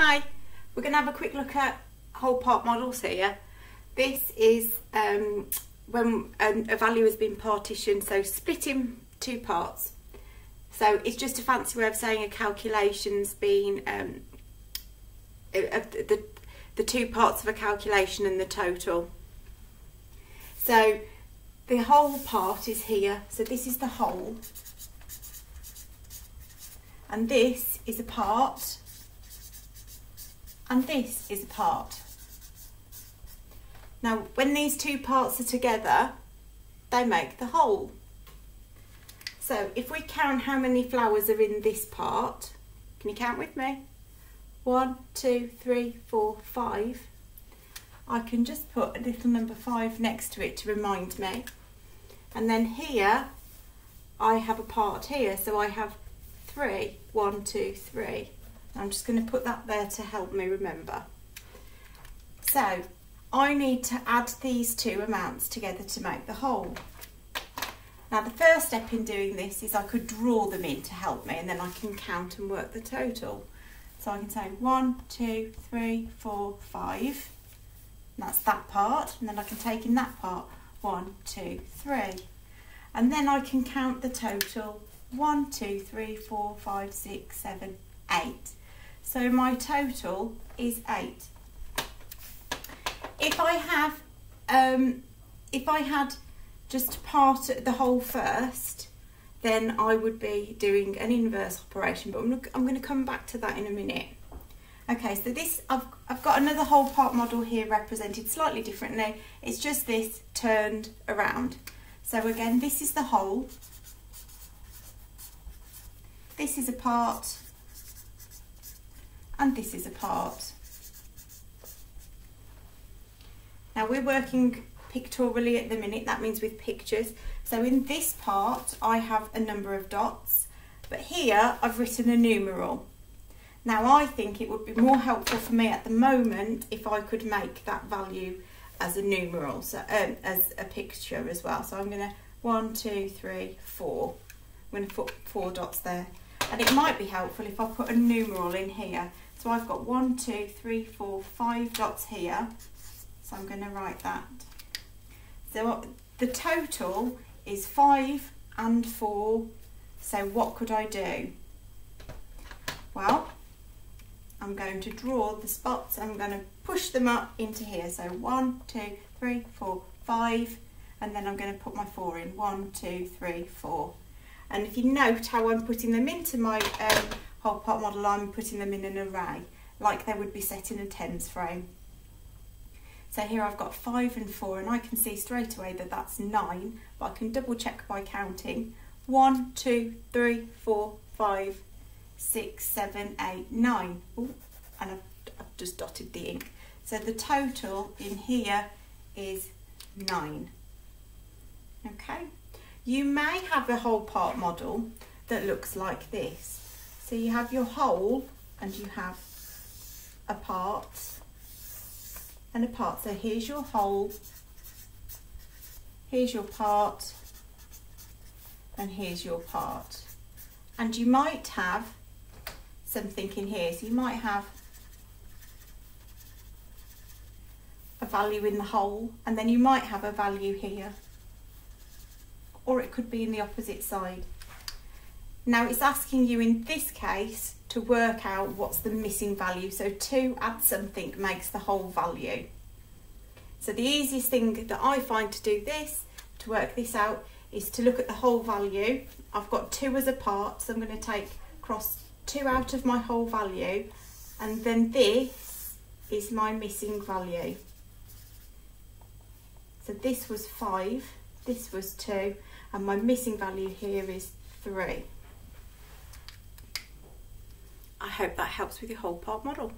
Hi, we're going to have a quick look at whole part models here. This is um, when a, a value has been partitioned, so split in two parts. So it's just a fancy way of saying a calculation's been um, the, the two parts of a calculation and the total. So the whole part is here, so this is the whole. And this is a part and this is a part. Now when these two parts are together they make the whole. So if we count how many flowers are in this part, can you count with me? One, two, three, four, five. I can just put a little number five next to it to remind me. And then here I have a part here, so I have three. One, two, three. I'm just going to put that there to help me remember. So I need to add these two amounts together to make the whole. Now the first step in doing this is I could draw them in to help me and then I can count and work the total. So I can say one, two, three, four, five. that's that part. And then I can take in that part, one, two, three. And then I can count the total, one, two, three, four, five, six, seven, eight. So my total is eight. If I have, um, if I had just part the whole first, then I would be doing an inverse operation, but I'm, I'm going to come back to that in a minute. Okay, so this, I've, I've got another whole part model here represented slightly differently. It's just this turned around. So again, this is the whole. This is a part and this is a part. Now we're working pictorially at the minute, that means with pictures. So in this part, I have a number of dots, but here I've written a numeral. Now I think it would be more helpful for me at the moment if I could make that value as a numeral, so um, as a picture as well. So I'm going to one, two, three, four. I'm going to put four dots there. And it might be helpful if I put a numeral in here so I've got one, two, three, four, five dots here. So I'm going to write that. So the total is five and four. So what could I do? Well, I'm going to draw the spots. I'm going to push them up into here. So one, two, three, four, five. And then I'm going to put my four in. One, two, three, four. And if you note how I'm putting them into my um, whole part model, I'm putting them in an array, like they would be set in a tens frame. So here I've got five and four, and I can see straight away that that's nine, but I can double check by counting. One, two, three, four, five, six, seven, eight, nine. Ooh, and I've, I've just dotted the ink. So the total in here is nine. Okay, you may have a whole part model that looks like this. So you have your whole and you have a part and a part. So here's your whole, here's your part, and here's your part. And you might have something in here. So you might have a value in the whole and then you might have a value here. Or it could be in the opposite side. Now it's asking you in this case to work out what's the missing value. So 2 add something makes the whole value. So the easiest thing that I find to do this, to work this out, is to look at the whole value. I've got 2 as a part, so I'm going to take cross 2 out of my whole value, and then this is my missing value. So this was 5, this was 2, and my missing value here is 3. I hope that helps with your whole part model.